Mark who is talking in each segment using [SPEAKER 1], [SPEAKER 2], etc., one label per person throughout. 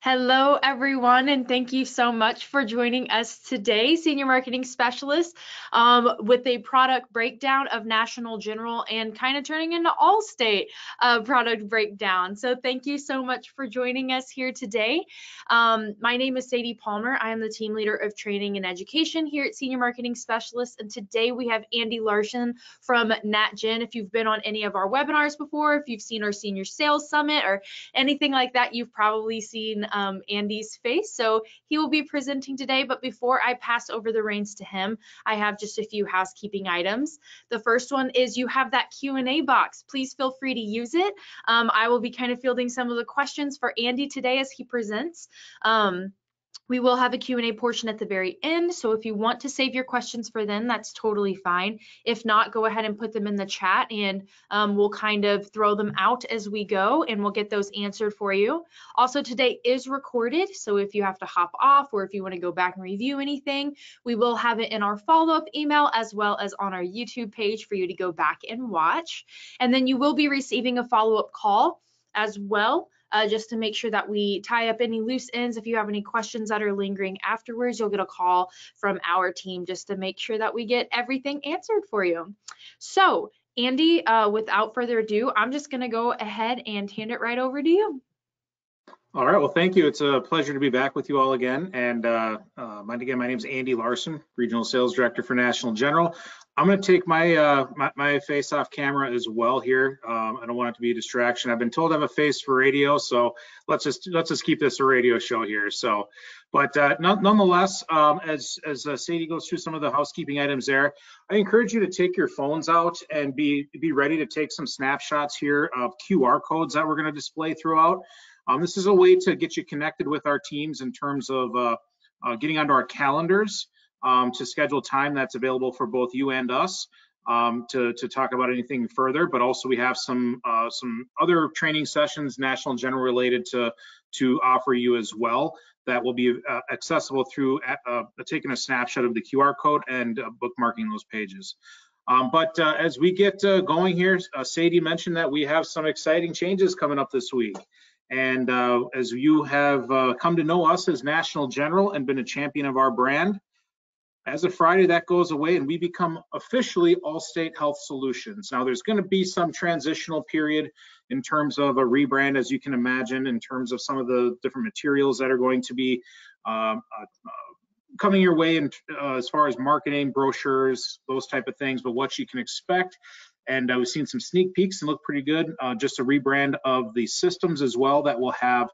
[SPEAKER 1] Hello, everyone, and thank you so much for joining us today, Senior Marketing Specialist, um, with a product breakdown of National General and kind of turning into Allstate uh, product breakdown. So thank you so much for joining us here today. Um, my name is Sadie Palmer. I am the team leader of training and education here at Senior Marketing Specialist, and today we have Andy Larson from NatGen. If you've been on any of our webinars before, if you've seen our Senior Sales Summit or anything like that, you've probably seen Andy's face. So he will be presenting today, but before I pass over the reins to him, I have just a few housekeeping items. The first one is you have that Q&A box. Please feel free to use it. Um, I will be kind of fielding some of the questions for Andy today as he presents. Um, we will have a Q&A portion at the very end, so if you want to save your questions for then, that's totally fine. If not, go ahead and put them in the chat and um, we'll kind of throw them out as we go and we'll get those answered for you. Also, today is recorded, so if you have to hop off or if you want to go back and review anything, we will have it in our follow-up email as well as on our YouTube page for you to go back and watch. And then you will be receiving a follow-up call as well uh, just to make sure that we tie up any loose ends. If you have any questions that are lingering afterwards, you'll get a call from our team just to make sure that we get everything answered for you. So Andy, uh, without further ado, I'm just gonna go ahead and hand it right over to you.
[SPEAKER 2] All right, well, thank you. It's a pleasure to be back with you all again. And uh, uh, again, my name is Andy Larson, Regional Sales Director for National General. I'm going to take my, uh, my, my face off camera as well here. Um, I don't want it to be a distraction. I've been told I have a face for radio, so let's just let's just keep this a radio show here. So, but uh, nonetheless, um, as as uh, Sadie goes through some of the housekeeping items there, I encourage you to take your phones out and be be ready to take some snapshots here of QR codes that we're going to display throughout. Um, this is a way to get you connected with our teams in terms of uh, uh, getting onto our calendars um, to schedule time that's available for both you and us um, to, to talk about anything further. But also we have some uh, some other training sessions, national and general related to to offer you as well that will be uh, accessible through uh, taking a snapshot of the QR code and uh, bookmarking those pages. Um, but uh, as we get going here, Sadie mentioned that we have some exciting changes coming up this week. And as you have come to know us as National General and been a champion of our brand, as of Friday, that goes away and we become officially Allstate Health Solutions. Now, there's going to be some transitional period in terms of a rebrand, as you can imagine, in terms of some of the different materials that are going to be um, uh, uh, coming your way in, uh, as far as marketing, brochures, those type of things, but what you can expect. And uh, we've seen some sneak peeks and look pretty good. Uh, just a rebrand of the systems as well that will have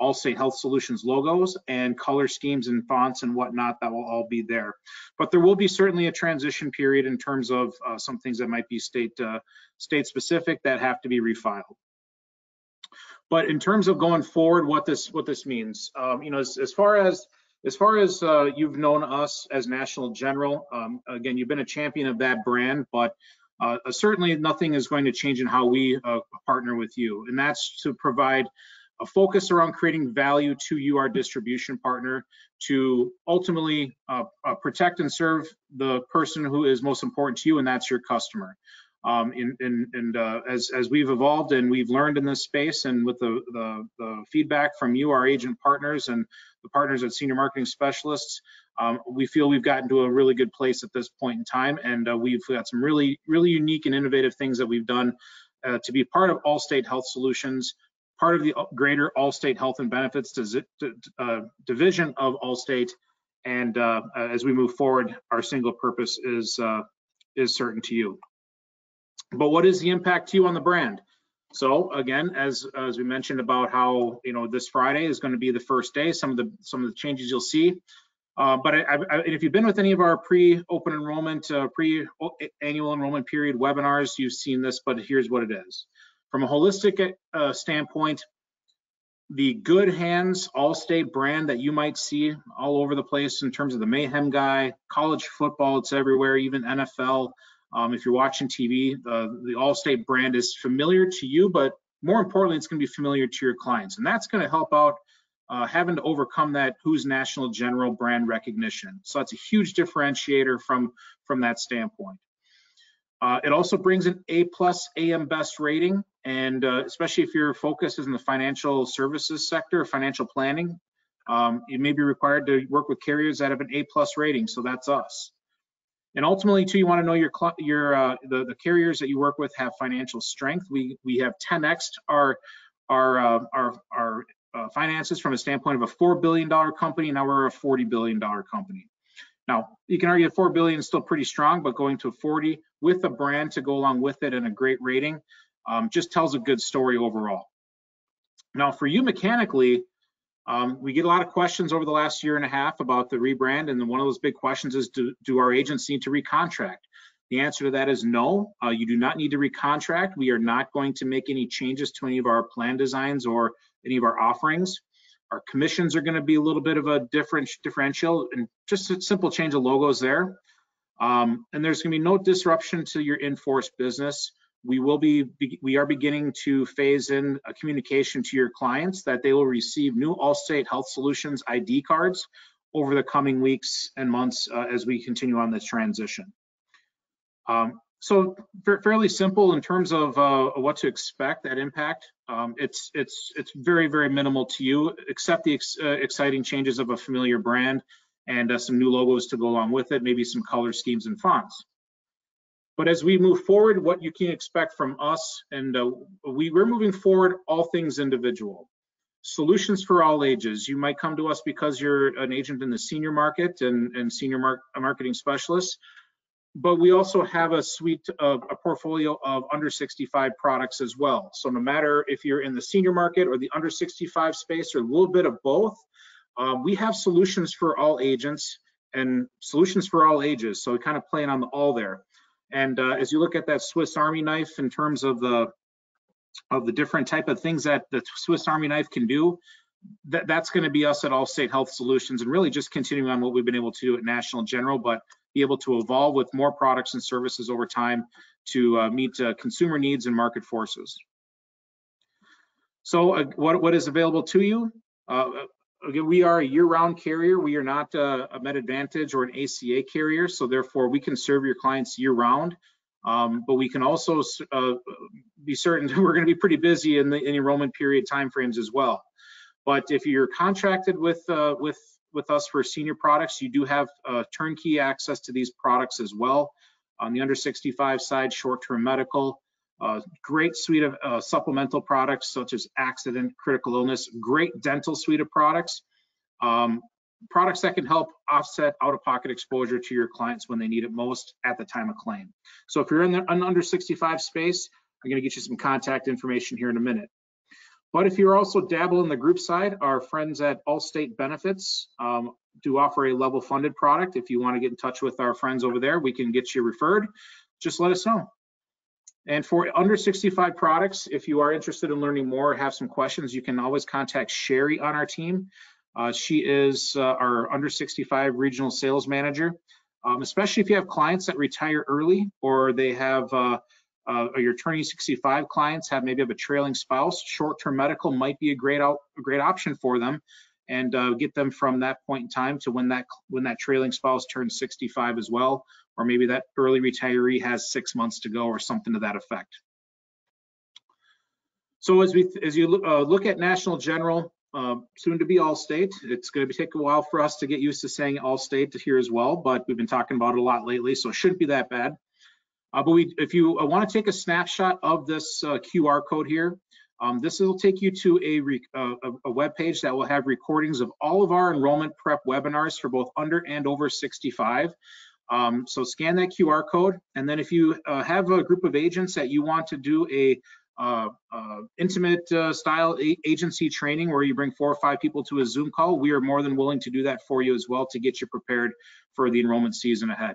[SPEAKER 2] Allstate Health Solutions logos and color schemes and fonts and whatnot that will all be there. But there will be certainly a transition period in terms of uh, some things that might be state uh, state specific that have to be refiled. But in terms of going forward, what this what this means, um, you know, as, as, far as as far as uh, you've known us as National General, um, again, you've been a champion of that brand, but uh, certainly nothing is going to change in how we uh, partner with you, and that's to provide a focus around creating value to you, our distribution partner, to ultimately uh, uh, protect and serve the person who is most important to you, and that's your customer. Um, and uh, as, as we've evolved and we've learned in this space and with the, the, the, feedback from you, our agent partners and the partners at Senior Marketing Specialists, um, we feel we've gotten to a really good place at this point in time. And uh, we've got some really, really unique and innovative things that we've done uh, to be part of Allstate Health Solutions, part of the greater Allstate Health and Benefits uh, division of Allstate. And uh, as we move forward, our single purpose is uh, is certain to you. But what is the impact to you on the brand? So again, as as we mentioned about how you know this Friday is going to be the first day, some of the some of the changes you'll see. Uh, but I, I, if you've been with any of our pre-open enrollment, uh, pre-annual enrollment period webinars, you've seen this. But here's what it is. From a holistic uh, standpoint, the good hands Allstate brand that you might see all over the place in terms of the mayhem guy, college football, it's everywhere, even NFL. Um, if you're watching TV, the, Allstate brand is familiar to you, but more importantly, it's going to be familiar to your clients. And that's going to help out uh, having to overcome that who's national general brand recognition. So that's a huge differentiator from, from that standpoint. Uh, it also brings an A plus AM Best rating, and uh, especially if your focus is in the financial services sector, financial planning, um, you may be required to work with carriers that have an A plus rating. So that's us. And ultimately, too, you want to know your your uh, the the carriers that you work with have financial strength. We we have 10x our our uh, our our uh, finances from a standpoint of a four billion dollar company. Now we're a 40 billion dollar company. Now you can argue four billion is still pretty strong, but going to 40 with a brand to go along with it and a great rating um, just tells a good story overall. Now for you mechanically, um, we get a lot of questions over the last year and a half about the rebrand, and one of those big questions is, do, do our agents need to recontract? The answer to that is no, uh, you do not need to recontract. We are not going to make any changes to any of our plan designs or any of our offerings. Our commissions are going to be a little bit of a different differential and just a simple change of logos there. Um, and there's going to be no disruption to your in-force business we will be, we are beginning to phase in a communication to your clients that they will receive new Allstate Health Solutions ID cards over the coming weeks and months uh, as we continue on this transition. Um, so fairly simple in terms of uh, what to expect that impact. Um, it's it's it's very very minimal to you, except the ex uh, exciting changes of a familiar brand and uh, some new logos to go along with it, maybe some color schemes and fonts. But as we move forward, what you can expect from us, and uh, we, we're moving forward all things individual. Solutions for all ages. You might come to us because you're an agent in the senior market and, and senior mar marketing specialist, but we also have a suite of a portfolio of under 65 products as well. So no matter if you're in the senior market or the under 65 space or a little bit of both, um, we have solutions for all agents and solutions for all ages. So we kind of playing on the all there. And uh, as you look at that Swiss Army knife in terms of the of the different type of things that the Swiss Army knife can do, that, that's going to be us at Allstate Health Solutions and really just continuing on what we've been able to do at National General, but be able to evolve with more products and services over time to uh, meet uh, consumer needs and market forces. So uh, what, what is available to you? Uh, again, we are a year-round carrier. We are not a, a MedAdvantage or an ACA carrier, so therefore we can serve your clients year-round. Um, but we can also uh, be certain that we're going to be pretty busy in the in enrollment period timeframes as well. But if you're contracted with uh, with with us for senior products, you do have uh, turnkey access to these products as well. On the under 65 side, short-term medical, uh, great suite of uh, supplemental products such as accident, critical illness, great dental suite of products. Um, products that can help offset out-of-pocket exposure to your clients when they need it most at the time of claim. So if you're in the under 65 space, I'm going to get you some contact information here in a minute. But if you're also dabble in the group side, our friends at Allstate Benefits um, do offer a level funded product. If you want to get in touch with our friends over there, we can get you referred. Just let us know. And for under 65 products, if you are interested in learning more or have some questions, you can always contact Sherry on our team. Uh, she is uh, our under 65 regional sales manager. Um, especially if you have clients that retire early or they have uh, uh your turning 65 clients have maybe have a trailing spouse, short-term medical might be a great out, a great option for them and uh, get them from that point in time to when that when that trailing spouse turns 65 as well, or maybe that early retiree has six months to go or something to that effect. So as we as you look, uh, look at National General, uh, soon to be Allstate, it's going to take a while for us to get used to saying Allstate here as well, but we've been talking about it a lot lately, so it shouldn't be that bad. Uh, but we, if you uh, want to take a snapshot of this uh, QR code here, um, this will take you to a, uh, a, a web page that will have recordings of all of our enrollment prep webinars for both under and over 65. Um, so scan that QR code, and then if you uh, have a group of agents that you want to do a uh, uh, intimate uh, style agency training where you bring four or five people to a Zoom call, we are more than willing to do that for you as well to get you prepared for the enrollment season ahead.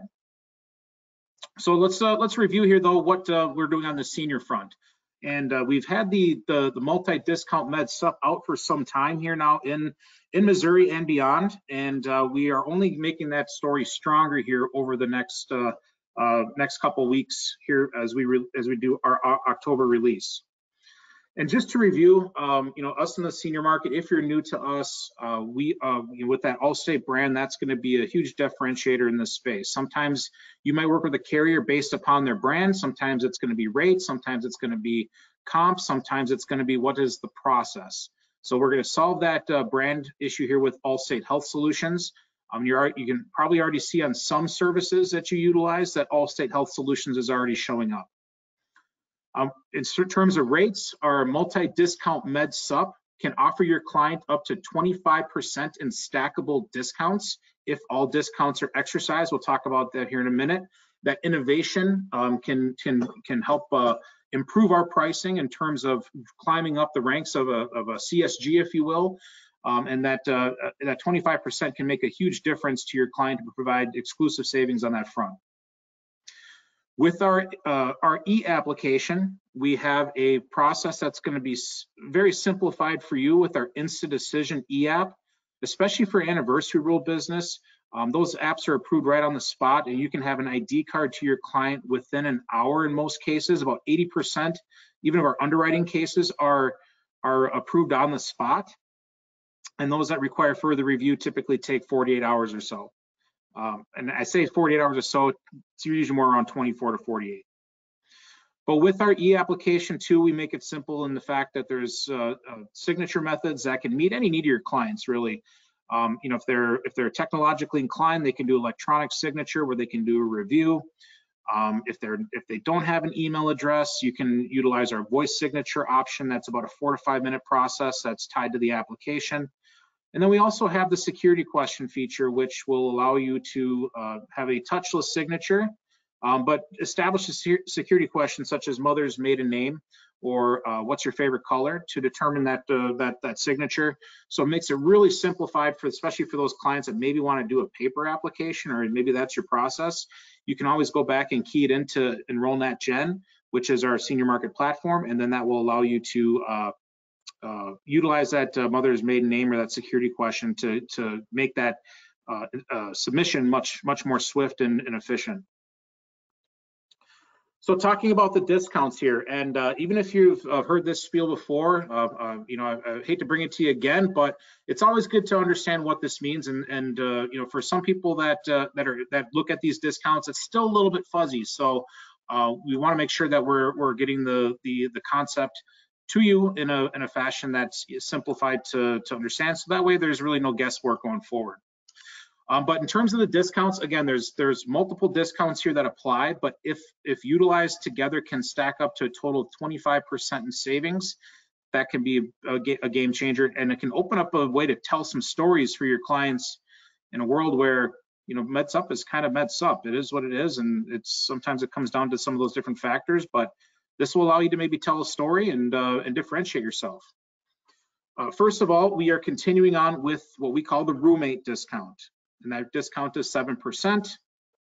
[SPEAKER 2] So let's uh, let's review here though what uh, we're doing on the senior front. And uh, we've had the, the, the multi-discount med sup out for some time here now in, in Missouri and beyond. And uh, we are only making that story stronger here over the next uh, uh next couple weeks here as we as we do our, our October release. And just to review, um, you know, us in the senior market, if you're new to us, uh, we, uh, you know, with that Allstate brand, that's going to be a huge differentiator in this space. Sometimes you might work with a carrier based upon their brand. Sometimes it's going to be rate. Sometimes it's going to be comp. Sometimes it's going to be what is the process. So we're going to solve that uh, brand issue here with Allstate Health Solutions. Um, you can probably already see on some services that you utilize that Allstate Health Solutions is already showing up. Um, in terms of rates, our multi-discount med sup can offer your client up to 25% in stackable discounts if all discounts are exercised. We'll talk about that here in a minute. That innovation um, can can can help uh, improve our pricing in terms of climbing up the ranks of a, of a CSG, if you will. Um, and that uh, that 25% can make a huge difference to your client to provide exclusive savings on that front. With our, uh, our e-application, we have a process that's gonna be very simplified for you with our Instant Decision e-app, especially for anniversary rule business. Um, those apps are approved right on the spot and you can have an ID card to your client within an hour in most cases. About 80%, even of our underwriting cases are, are approved on the spot. And those that require further review typically take 48 hours or so. Um, and I say 48 hours or so, it's usually more around 24 to 48. But with our e-application too, we make it simple in the fact that there's uh, uh, signature methods that can meet any need of your clients really. Um, you know, if they're if they're technologically inclined, they can do electronic signature where they can do a review. Um, if they're if they don't have an email address, you can utilize our voice signature option. That's about a four to five minute process that's tied to the application. And then we also have the security question feature, which will allow you to uh, have a touchless signature, um, but establish a security question such as mother's maiden name or uh, what's your favorite color to determine that, uh, that, that signature. So it makes it really simplified for, especially for those clients that maybe want to do a paper application or maybe that's your process. You can always go back and key it into Enroll NatGen, which is our senior market platform, and then that will allow you to uh, uh, utilize that uh, mother's maiden name or that security question to, to make that uh, uh submission much, much more swift and, and efficient. So talking about the discounts here, and uh, even if you've uh, heard this spiel before, you know, I, I, hate to bring it to you again, but it's always good to understand what this means. And, and you know, for some people that that are that look at these discounts, it's still a little bit fuzzy. So we want to make sure that we're we're getting the the the concept to you in a, in a fashion that's simplified to, to understand. So that way there's really no guesswork going forward. Um, but in terms of the discounts, again, there's there's multiple discounts here that apply, but if if utilized together can stack up to a total of 25% in savings, that can be a, a, game changer and it can open up a way to tell some stories for your clients in a world where you know med sup is kind of med sup it is what it is and it's sometimes it comes down to some of those different factors but this will allow you to maybe tell a story and, uh, and differentiate yourself. Uh, first of all, we are continuing on with what we call the roommate discount. And that discount is 7%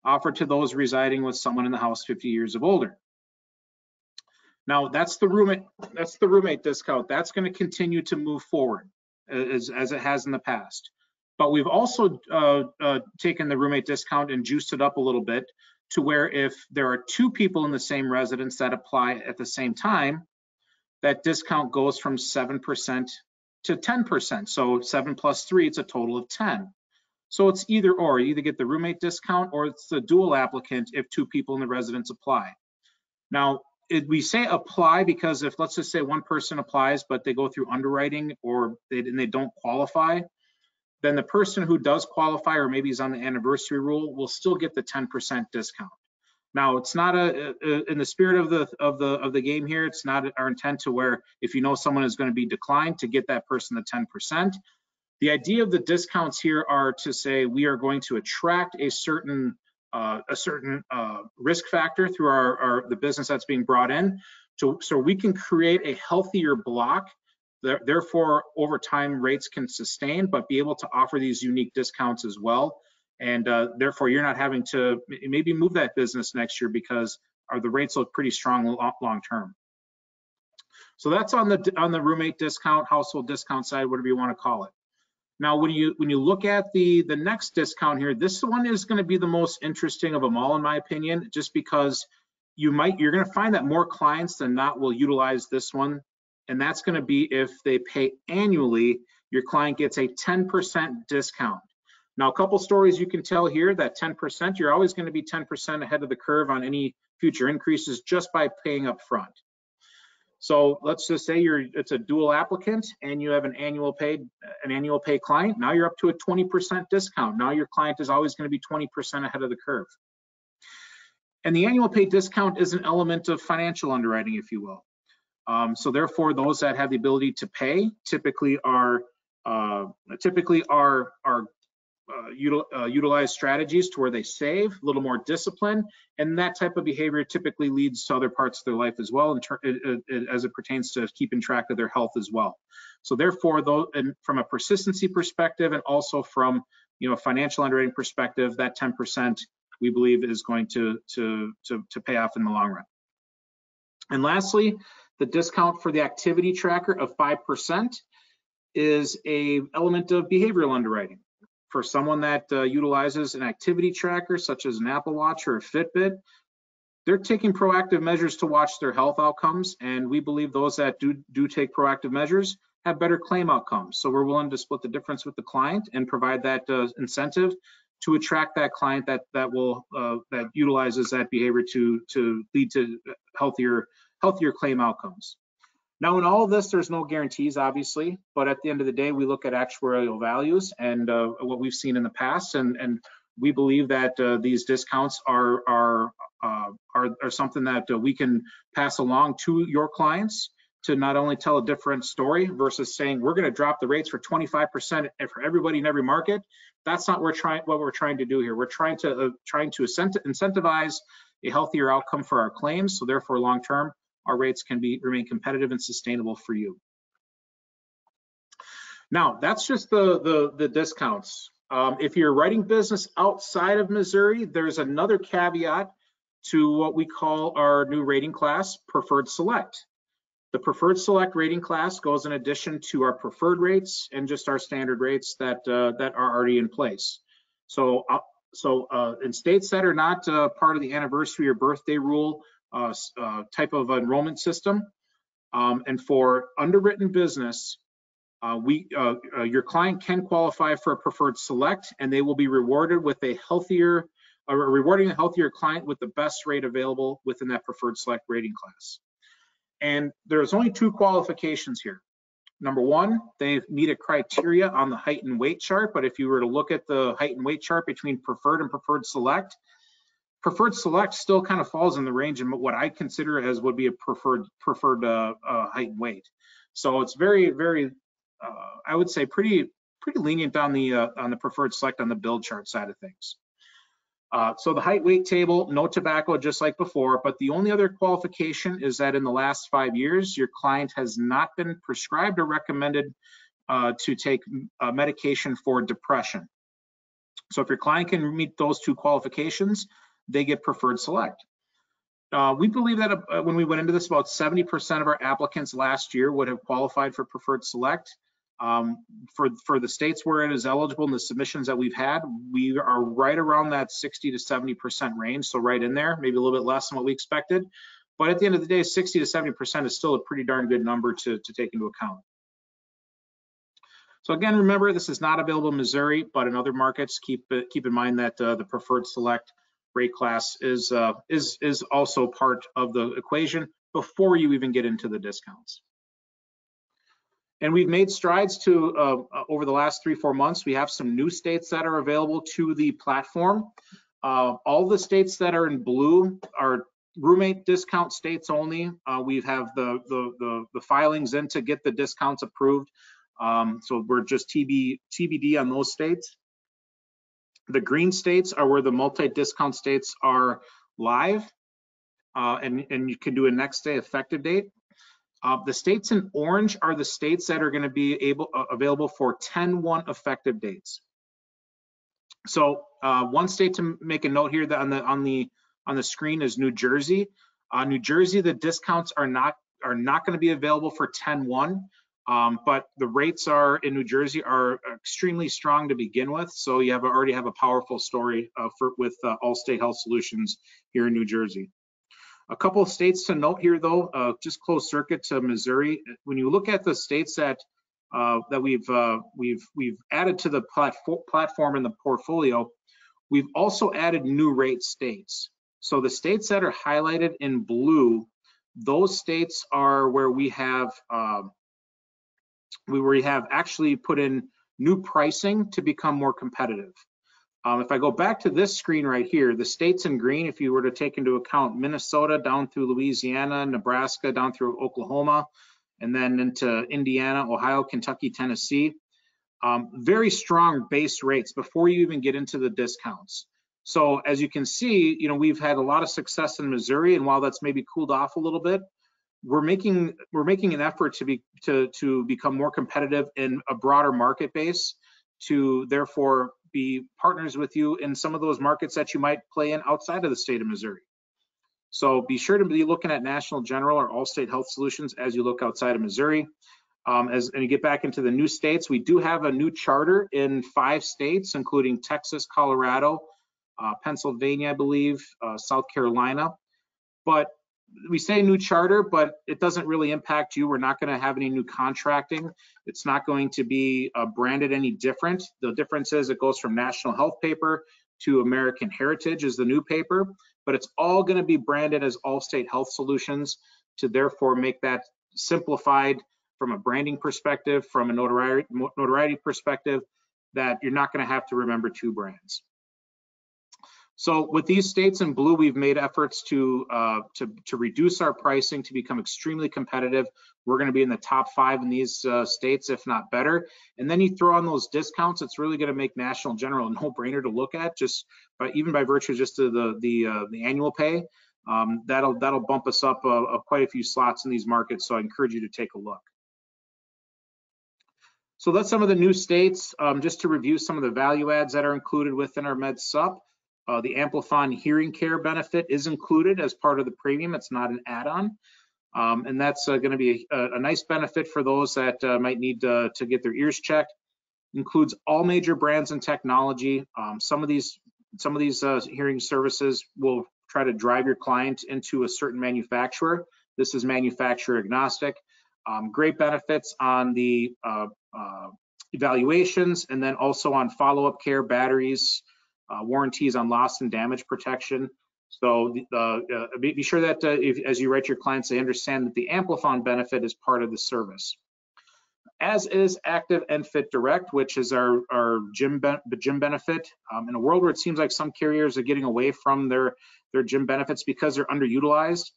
[SPEAKER 2] offered to those residing with someone in the house 50 years of older. Now that's the roommate, that's the roommate discount. That's gonna continue to move forward as, as it has in the past. But we've also uh, uh, taken the roommate discount and juiced it up a little bit to where if there are two people in the same residence that apply at the same time, that discount goes from 7% to 10%. So 7 plus 3, it's a total of 10. So it's either or, you either get the roommate discount or it's the dual applicant if two people in the residence apply. Now, it, we say apply because if let's just say one person applies but they go through underwriting or they, and they don't qualify, then the person who does qualify or maybe is on the anniversary rule will still get the 10% discount. Now, it's not a, a, in the spirit of the of the of the game here. It's not our intent to where if you know someone is going to be declined to get that person the 10%. The idea of the discounts here are to say we are going to attract a certain uh, a certain uh, risk factor through our, our the business that's being brought in, to, so we can create a healthier block Therefore, over time, rates can sustain, but be able to offer these unique discounts as well. And uh, therefore, you're not having to maybe move that business next year because are the rates look pretty strong long term. So that's on the on the roommate discount, household discount side, whatever you want to call it. Now, when you when you look at the the next discount here, this one is going to be the most interesting of them all, in my opinion, just because you might you're going to find that more clients than not will utilize this one and that's going to be if they pay annually, your client gets a 10% discount. Now, a couple stories you can tell here that 10%, you're always going to be 10% ahead of the curve on any future increases just by paying up front. So let's just say you're it's a dual applicant and you have an annual paid an annual pay client. Now you're up to a 20% discount. Now your client is always going to be 20% ahead of the curve. And the annual pay discount is an element of financial underwriting, if you will. Um, so therefore, those that have the ability to pay typically are uh, typically are are uh, util, uh, utilize strategies to where they save, a little more discipline, and that type of behavior typically leads to other parts of their life as well, as it pertains to keeping track of their health as well. So therefore, though, from a persistency perspective, and also from you know a financial underwriting perspective, that 10% we believe is going to to to, to pay off in the long run. And lastly, the discount for the activity tracker of 5% is a element of behavioral underwriting. For someone that uh, utilizes an activity tracker, such as an Apple Watch or a Fitbit, they're taking proactive measures to watch their health outcomes, and we believe those that do, do take proactive measures have better claim outcomes. So we're willing to split the difference with the client and provide that uh, incentive to attract that client that that will uh, that utilizes that behavior to to lead to healthier healthier claim outcomes. Now, in all of this, there's no guarantees, obviously, but at the end of the day, we look at actuarial values and uh, what we've seen in the past, and and we believe that uh, these discounts are are uh, are, are something that uh, we can pass along to your clients to not only tell a different story versus saying we're going to drop the rates for 25% for everybody in every market. That's not what we're trying what we're trying to do here. We're trying to uh, trying to incentivize a healthier outcome for our claims. So therefore, long term, our rates can be remain competitive and sustainable for you. Now, that's just the the, the discounts. Um, if you're writing business outside of Missouri, there's another caveat to what we call our new rating class, Preferred Select. The preferred select rating class goes in addition to our preferred rates and just our standard rates that uh, that are already in place. So, uh, so uh, in states that are not uh, part of the anniversary or birthday rule uh, uh, type of enrollment system, um, and for underwritten business, we your client can qualify for a preferred select, and they will be rewarded with a healthier, rewarding a healthier client with the best rate available within that preferred select rating class. And there's only two qualifications here. Number one, they meet a criteria on the height and weight chart, but if you were to look at the height and weight chart between preferred and preferred select, preferred select still kind of falls in the range of what I consider as would be a preferred preferred uh, uh, height and weight. So it's very, very, uh, I would say pretty pretty lenient on the uh, on the preferred select on the build chart side of things. Uh, so the height weight table, no tobacco just like before, but the only other qualification is that in the last five years, your client has not been prescribed or recommended uh, to take medication for depression. So if your client can meet those two qualifications, they get preferred select. Uh, we believe that uh, when we went into this, about 70% of our applicants last year would have qualified for preferred select. Um, for, for the states where it is eligible in the submissions that we've had, we are right around that 60 to 70% range, so right in there, maybe a little bit less than what we expected. But at the end of the day, 60 to 70% is still a pretty darn good number to, to take into account. So again, remember, this is not available in Missouri, but in other markets, keep keep in mind that uh, the preferred select rate class is, uh, is, is also part of the equation before you even get into the discounts. And we've made strides to, uh, over the last three, four months, we have some new states that are available to the platform. Uh, all the states that are in blue are roommate discount states only. Uh, we have the, the, the, the, filings in to get the discounts approved. Um, so we're just TB, TBD on those states. The green states are where the multi-discount states are live. Uh, and, and you can do a next day effective date. Uh, the states in orange are the states that are going to be able uh, available for 10-1 effective dates. So uh, one state to make a note here that on the on the on the screen is New Jersey. Uh, New Jersey, the discounts are not are not going to be available for 10-1, um, but the rates are in New Jersey are extremely strong to begin with. So you have already have a powerful story uh, for with uh, Allstate Health Solutions here in New Jersey. A couple of states to note here, though, uh, just close circuit to Missouri. When you look at the states that uh, that we've uh, we've we've added to the platform platform in the portfolio, we've also added new rate states. So the states that are highlighted in blue, those states are where we have um, we we have actually put in new pricing to become more competitive. Um, if I go back to this screen right here, the states in green, if you were to take into account Minnesota down through Louisiana, Nebraska down through Oklahoma, and then into Indiana, Ohio, Kentucky, Tennessee, um, very strong base rates before you even get into the discounts. So as you can see, you know, we've had a lot of success in Missouri, and while that's maybe cooled off a little bit, we're making we're making an effort to be to to become more competitive in a broader market base to therefore be partners with you in some of those markets that you might play in outside of the state of Missouri. So be sure to be looking at National General or Allstate Health Solutions as you look outside of Missouri. Um, as and you get back into the new states, we do have a new charter in five states, including Texas, Colorado, uh, Pennsylvania, I believe, uh, South Carolina. But we say new charter, but it doesn't really impact you. We're not going to have any new contracting. It's not going to be uh, branded any different. The difference is it goes from National Health Paper to American Heritage is the new paper, but it's all going to be branded as Allstate Health Solutions to therefore make that simplified from a branding perspective, from a notoriety, notoriety perspective, that you're not going to have to remember two brands. So with these states in blue, we've made efforts to, uh, to, to reduce our pricing to become extremely competitive. We're going to be in the top five in these uh, states, if not better. And then you throw on those discounts, it's really going to make National General a no-brainer to look at, just by even by virtue of just the the uh, the annual pay. Um, that'll that'll bump us up uh, quite a few slots in these markets. So I encourage you to take a look. So that's some of the new states. Um, just to review some of the value adds that are included within our Med Sup. Uh, the Amplifon hearing care benefit is included as part of the premium. It's not an add-on. Um, and that's uh, going to be a, a, nice benefit for those that uh, might need to, to, get their ears checked. Includes all major brands and technology. Um, some of these some of these uh, hearing services will try to drive your client into a certain manufacturer. This is manufacturer agnostic. Um, great benefits on the uh, uh, evaluations and then also on follow-up care, batteries, warranties on loss and damage protection. So uh, be, be, sure that uh, if, as you write your clients, they understand that the Amplifon benefit is part of the service. As is Active and Fit Direct, which is our, our gym, gym benefit. Um, in a world where it seems like some carriers are getting away from their, their gym benefits because they're underutilized,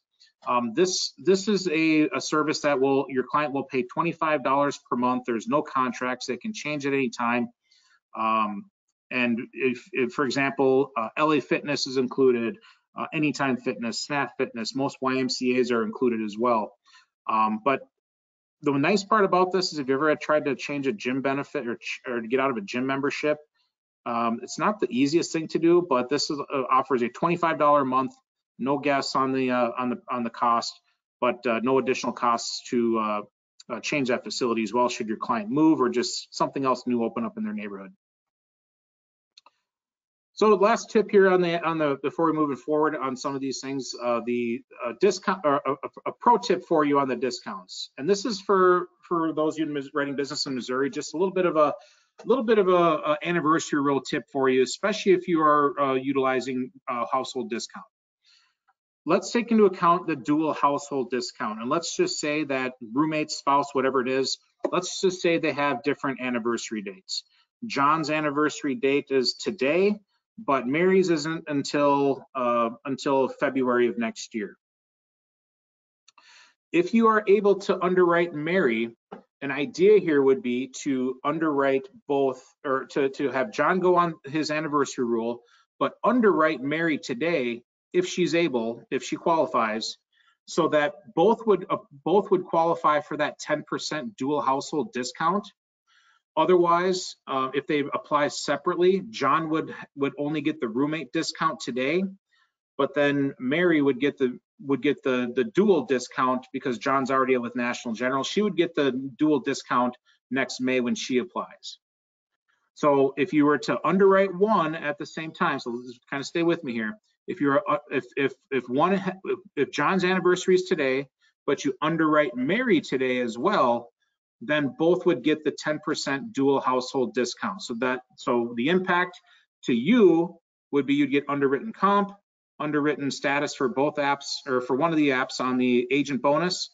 [SPEAKER 2] um, this this is a, a, service that will your client will pay $25 per month. There's no contracts; they can change at any time. Um, and if, if for example, uh, LA Fitness is included, uh, Anytime Fitness, Snap Fitness, most YMCA's are included as well. Um, but the nice part about this is if you ever tried to change a gym benefit or, or get out of a gym membership, um, it's not the easiest thing to do, but this is, uh, offers a $25 a month, no gas on the uh, on the on the cost, but uh, no additional costs to uh, uh, change that facility as well should your client move or just something else new open up in their neighborhood. So last tip here on the on the before we move forward on some of these things, uh, the uh, discount or a, a, pro tip for you on the discounts, and this is for for those of you writing business in Missouri, just a little bit of a a little bit of a, a anniversary real tip for you, especially if you are uh, utilizing household discount. Let's take into account the dual household discount, and let's just say that roommate, spouse, whatever it is, let's just say they have different anniversary dates. John's anniversary date is today but Mary's isn't until uh, until February of next year. If you are able to underwrite Mary, an idea here would be to underwrite both, or to, to have John go on his anniversary rule, but underwrite Mary today if she's able, if she qualifies, so that both would uh, both would qualify for that 10% dual household discount Otherwise, uh, if they apply separately, John would would only get the roommate discount today, but then Mary would get the would get the the dual discount because John's already with National General. She would get the dual discount next May when she applies. So if you were to underwrite one at the same time, so kind of stay with me here. If you're, uh, if, if, if one, if- if John's anniversary is today, but you underwrite Mary today as well, then both would get the 10% dual household discount. So that, so the impact to you would be you'd get underwritten comp, underwritten status for both apps, or for one of the apps on the agent bonus,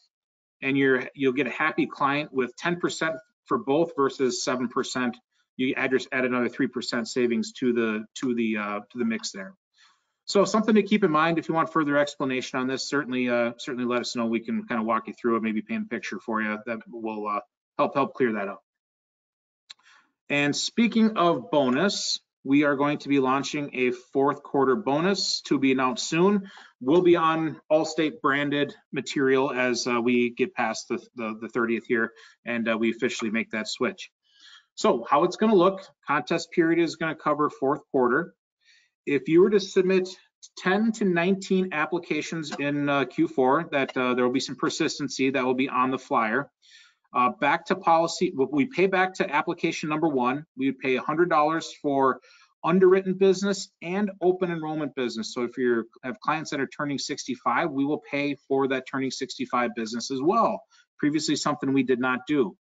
[SPEAKER 2] and you're, you'll get a happy client with 10% for both versus 7%. You add, just add another 3% savings to the, to the, uh, to the mix there. So something to keep in mind, if you want further explanation on this, certainly, uh, certainly let us know. We can kind of walk you through it, maybe paint a picture for you that will, uh, help, help clear that up. And speaking of bonus, we are going to be launching a fourth quarter bonus to be announced soon. We'll be on Allstate branded material as uh, we get past the, the, the 30th here and uh, we officially make that switch. So how it's going to look, contest period is going to cover fourth quarter. If you were to submit 10 to 19 applications in uh, Q4, that uh, there will be some persistency that will be on the flyer. Uh, back to policy, we pay back to application number one. We would pay $100 for underwritten business and open enrollment business. So if you have clients that are turning 65, we will pay for that turning 65 business as well. Previously, something we did not do.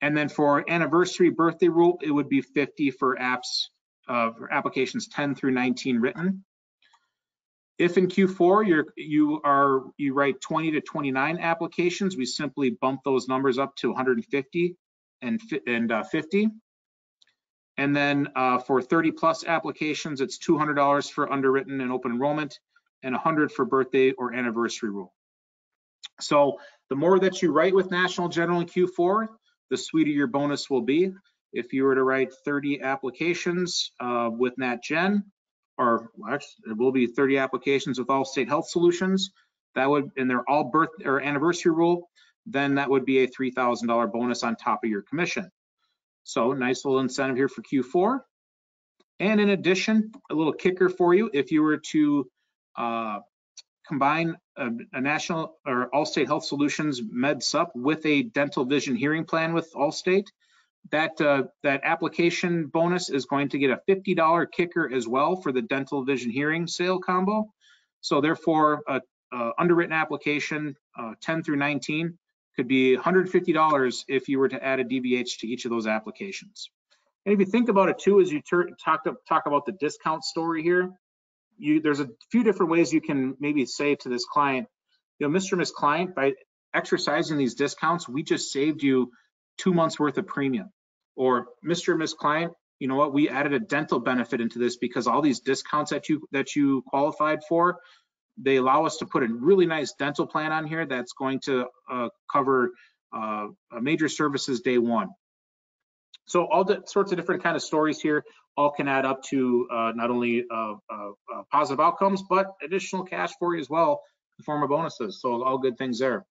[SPEAKER 2] And then for anniversary birthday rule, it would be 50 for apps, uh, for applications 10 through 19 written. If in Q4 you're you are you write 20 to 29 applications, we simply bump those numbers up to 150 and and uh, 50. And then uh, for 30 plus applications, it's $200 for underwritten and open enrollment and 100 for birthday or anniversary rule. So the more that you write with National General in Q4, the sweeter your bonus will be. If you were to write 30 applications uh, with Nat Or actually, it will be 30 applications with Allstate Health Solutions, that would, and they're all birth or anniversary rule, then that would be a $3,000 bonus on top of your commission. So nice little incentive here for Q4. And in addition, a little kicker for you, if you were to uh, combine a, a, national or Allstate Health Solutions Med Sup with a dental vision hearing plan with Allstate, that uh, that application bonus is going to get a $50 kicker as well for the dental vision hearing sale combo. So therefore, a, a underwritten application uh, 10 through 19 could be $150 if you were to add a DVH to each of those applications. And if you think about it too, as you talk, to, talk about the discount story here, you, there's a few different ways you can maybe say to this client, you know, Mr. Miss Client, by exercising these discounts, we just saved you two months worth of premium. Or Mr. And Miss Client, you know what, we added a dental benefit into this because all these discounts that you that you qualified for, they allow us to put a really nice dental plan on here that's going to uh, cover uh, major services day one. So all the sorts of different kind of stories here all can add up to uh, not only uh, uh, uh, positive outcomes, but additional cash for you as well in the form of bonuses. So all good things there.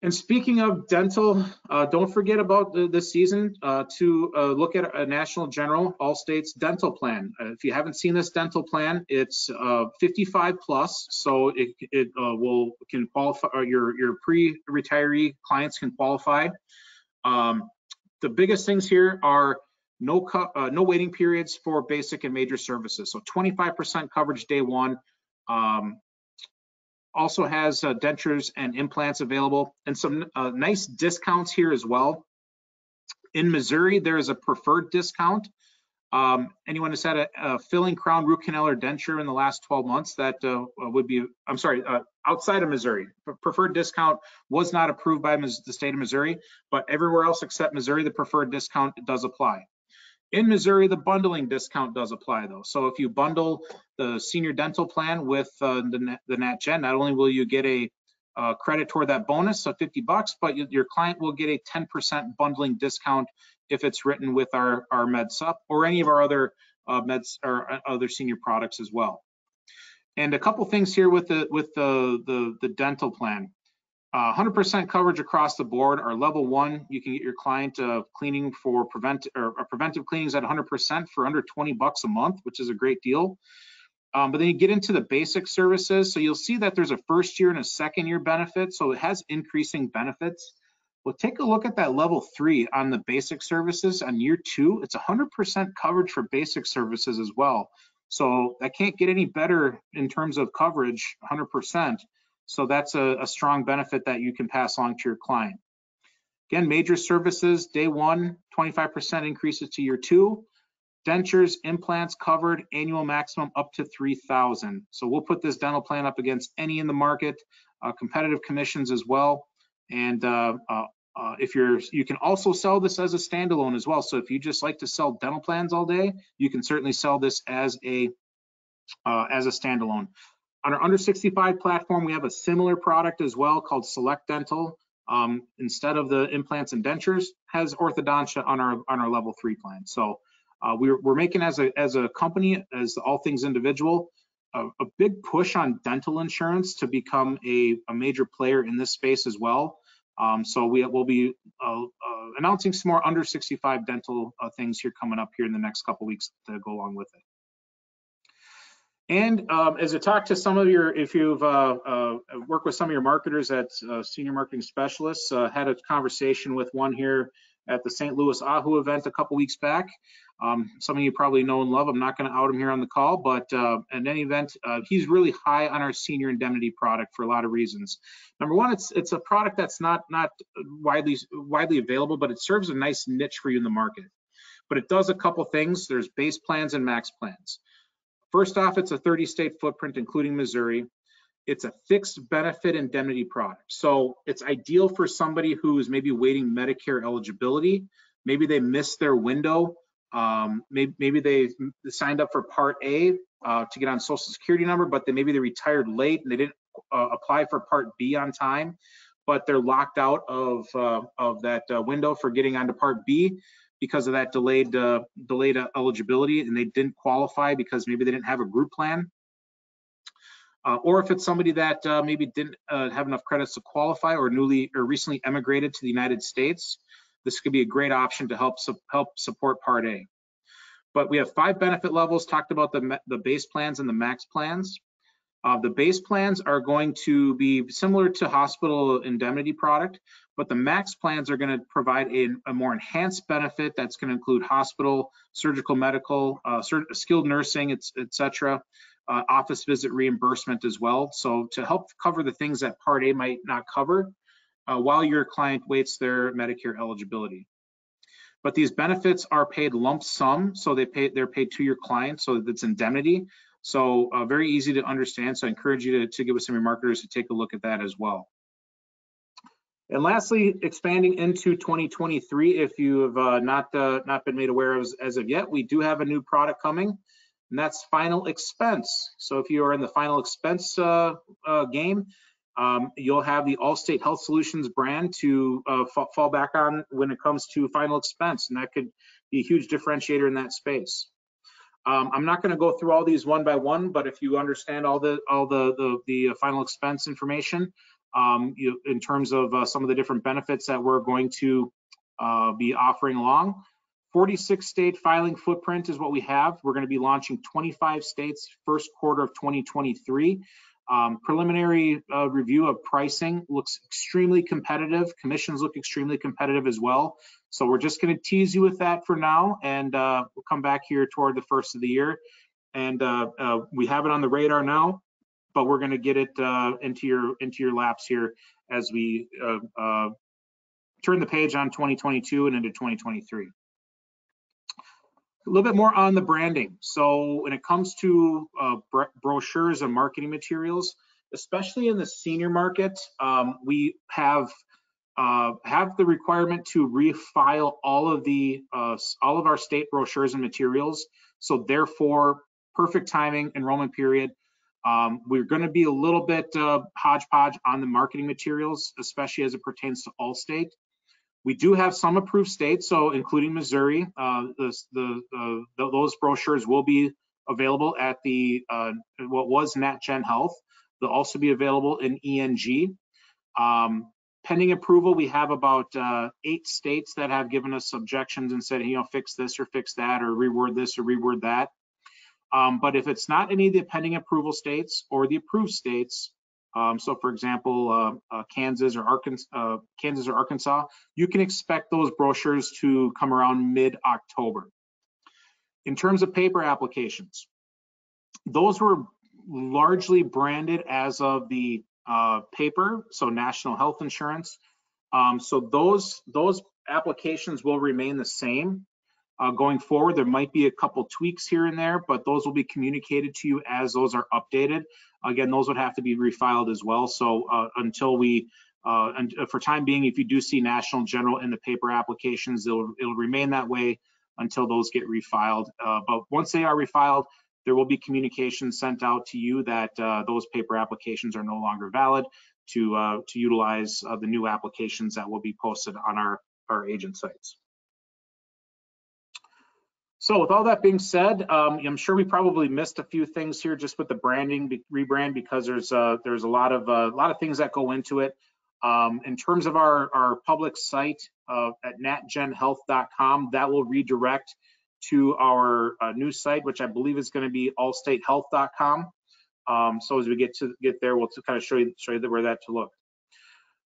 [SPEAKER 2] And speaking of dental, uh, don't forget about the, this season uh, to uh, look at a National General Allstate's dental plan. Uh, if you haven't seen this dental plan, it's uh, 55 plus, so it, it uh, will can qualify. your your pre-retiree clients can qualify. Um, the biggest things here are no no waiting periods for basic and major services. So 25% coverage day one. Um, also has uh, dentures and implants available and some uh, nice discounts here as well. In Missouri, there is a preferred discount. Um, anyone has had a, a, filling crown root canal or denture in the last 12 months that uh, would be, I'm sorry, uh, outside of Missouri. Preferred discount was not approved by the state of Missouri, but everywhere else except Missouri, the preferred discount does apply. In Missouri, the bundling discount does apply though. So if you bundle the senior dental plan with uh, the, the not only will you get a uh, credit toward that bonus of 50 bucks, but you, your client will get a 10% bundling discount if it's written with our, our MedSup or any of our other uh, meds or uh, other senior products as well. And a couple things here with the with the the, the dental plan. 100% uh, coverage across the board. Our level one, you can get your client uh, cleaning for prevent or, or preventive cleanings at 100% for under 20 bucks a month, which is a great deal. Um, but then you get into the basic services. So you'll see that there's a first year and a second year benefit. So it has increasing benefits. Well, take a look at that level three on the basic services on year two. It's 100% coverage for basic services as well. So that can't get any better in terms of coverage, 100%. So that's a, a strong benefit that you can pass along to your client. Again, major services, day one, 25% increases to year two. Dentures, implants covered, annual maximum up to 3,000. So we'll put this dental plan up against any in the market, uh, competitive commissions as well. And uh, uh, uh, if you're, you can also sell this as a standalone as well. So if you just like to sell dental plans all day, you can certainly sell this as a uh, as a standalone. On our under 65 platform, we have a similar product as well called Select Dental um, instead of the implants and dentures, has orthodontia on our on our level three plan. So uh, we're we're making as a as a company, as all things individual, a, a big push on dental insurance to become a, a major player in this space as well. Um, so we will be uh, uh, announcing some more under 65 dental uh, things here coming up here in the next couple weeks to go along with it. And um, as I talk to some of your, if you've uh, uh, worked with some of your marketers at uh, senior marketing specialists, uh, had a conversation with one here at the St. Louis AAHU event a couple weeks back. Um, some of you probably know and love. I'm not going to out him here on the call, but uh, in any event, uh, he's really high on our senior indemnity product for a lot of reasons. Number one, it's it's a product that's not not widely widely available, but it serves a nice niche for you in the market. But it does a couple things. There's base plans and max plans. First off, it's a 30 state footprint, including Missouri. It's a fixed benefit indemnity product. So it's ideal for somebody who's maybe waiting Medicare eligibility. Maybe they missed their window. Um, maybe, maybe, they signed up for Part A uh, to get on Social Security number, but they maybe they retired late and they didn't uh, apply for Part B on time, but they're locked out of uh, of that uh, window for getting onto Part B because of that delayed uh, delayed eligibility and they didn't qualify because maybe they didn't have a group plan. Uh, or if it's somebody that uh, maybe didn't uh, have enough credits to qualify or newly or recently emigrated to the United States, this could be a great option to help su help support Part A. But we have five benefit levels, talked about the, the base plans and the max plans. Uh, the base plans are going to be similar to hospital indemnity product, but the max plans are going to provide a, a more enhanced benefit that's going to include hospital, surgical, medical, uh, skilled nursing, etc., uh, office visit reimbursement as well. So to help cover the things that Part A might not cover uh, while your client waits their Medicare eligibility. But these benefits are paid lump sum, so they pay they're paid to your client, so it's indemnity. So uh, very easy to understand. So I encourage you to, to get with some of your marketers to take a look at that as well. And lastly, expanding into 2023, if you have uh, not uh, not been made aware of as, as, of yet, we do have a new product coming, and that's final expense. So if you are in the final expense uh, uh game, um, you'll have the Allstate Health Solutions brand to uh, fall back on when it comes to final expense, and that could be a huge differentiator in that space. Um, I'm not going to go through all these one by one, but if you understand all the all the the, the final expense information, um, you, in terms of uh, some of the different benefits that we're going to uh, be offering along. 46 state filing footprint is what we have. We're going to be launching 25 states first quarter of 2023. Um, preliminary uh, review of pricing looks extremely competitive. Commissions look extremely competitive as well. So we're just going to tease you with that for now, and uh, we'll come back here toward the first of the year. And uh, uh we have it on the radar now but we're going to get it uh, into your into your laps here as we uh, uh, turn the page on 2022 and into 2023. A little bit more on the branding. So when it comes to uh, brochures and marketing materials, especially in the senior market, um, we have uh, have the requirement to refile all of the uh, all of our state brochures and materials. So therefore, perfect timing, enrollment period. Um, we're going to be a little bit uh, hodgepodge on the marketing materials, especially as it pertains to Allstate. We do have some approved states, so including Missouri, uh, the, the, uh, those brochures will be available at the uh, what was NatGen Health. They'll also be available in ENG. Um, pending approval, we have about uh, eight states that have given us objections and said, you know, fix this or fix that or reword this or reword that. Um, but if it's not any of the pending approval states or the approved states, um, so for example, uh, uh, Kansas or Arkansas, uh, Kansas or Arkansas, you can expect those brochures to come around mid-October. In terms of paper applications, those were largely branded as of the uh, paper, so National Health Insurance. Um, so those those applications will remain the same uh, going forward. There might be a couple tweaks here and there, but those will be communicated to you as those are updated. Again, those would have to be refiled as well. So uh, until we, uh, and uh, for time being, if you do see National General in the paper applications, it'll, it'll remain that way until those get refiled. Uh, but once they are refiled, there will be communication sent out to you that uh, those paper applications are no longer valid to to utilize the new applications that will be posted on our our agent sites. So with all that being said, um, I'm sure we probably missed a few things here just with the branding rebrand because there's uh, there's a lot of uh, a lot of things that go into it. Um, in terms of our our public site uh, at natgenhealth.com, that will redirect to our uh, new site, which I believe is going to be allstatehealth.com. Um, so as we get to get there, we'll kind of show you show you where that to look.